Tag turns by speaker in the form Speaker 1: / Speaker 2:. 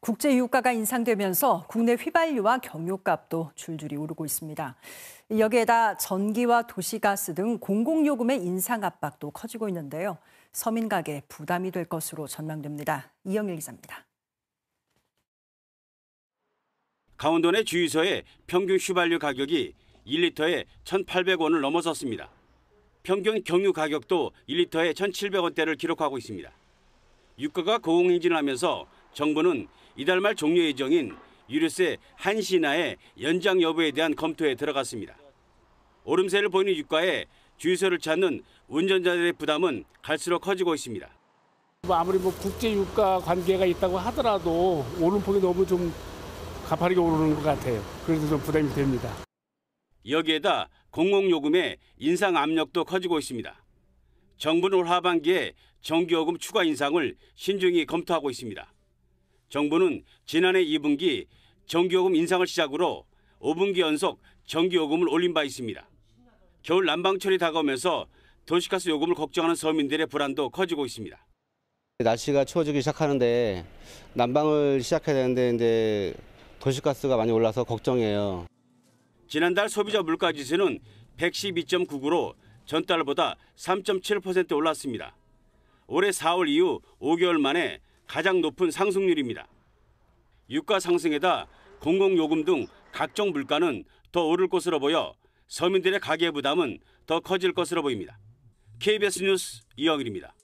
Speaker 1: 국제 유가가 인상되면서 국내 휘발유와 경유값도 줄줄이 오르고 있습니다. 여기에다 전기와 도시가스 등 공공요금의 인상 압박도 커지고 있는데요. 서민 가게 부담이 될 것으로 전망됩니다. 이영일 기자입니다.
Speaker 2: 강원도 내 주유소의 평균 휘발유 가격이 1리터에 1,800원을 넘어섰습니다. 평균 경유 가격도 1리터에 1,700원대를 기록하고 있습니다. 유가가 고공행진하면서 정부는 이달 말 종료 예정인 유류세 한신화의 연장 여부에 대한 검토에 들어갔습니다. 오름세를 보이는 유가에 주유소를 찾는 운전자들의 부담은 갈수록 커지고 있습니다.
Speaker 3: 뭐 아무리 뭐 국제 유가 관계가 있다고 하더라도 오름폭이 너무 좀 가파르게 오르는 것 같아요. 그래서 좀 부담이 됩니다.
Speaker 2: 여기에다 공공요금의 인상 압력도 커지고 있습니다. 정부는 올 하반기에 전기요금 추가 인상을 신중히 검토하고 있습니다. 정부는 지난해 2분기 전기요금 인상을 시작으로 5분기 연속 전기요금을 올린 바 있습니다. 겨울 난방철이 다가오면서 도시가스 요금을 걱정하는 서민들의 불안도 커지고 있습니다.
Speaker 4: 날씨가 추워지기 시작하는데 난방을 시작해야 되는데 이제 도시가스가 많이 올라서 걱정이에요.
Speaker 2: 지난달 소비자 물가 지수는 112.99로 전달보다 3.7% 올랐습니다. 올해 4월 이후 5개월 만에 가장 높은 상승률입니다. 유가 상승에다 공공요금 등 각종 물가는 더 오를 것으로 보여 서민들의 가계 부담은 더 커질 것으로 보입니다. KBS 뉴스 이영일입니다.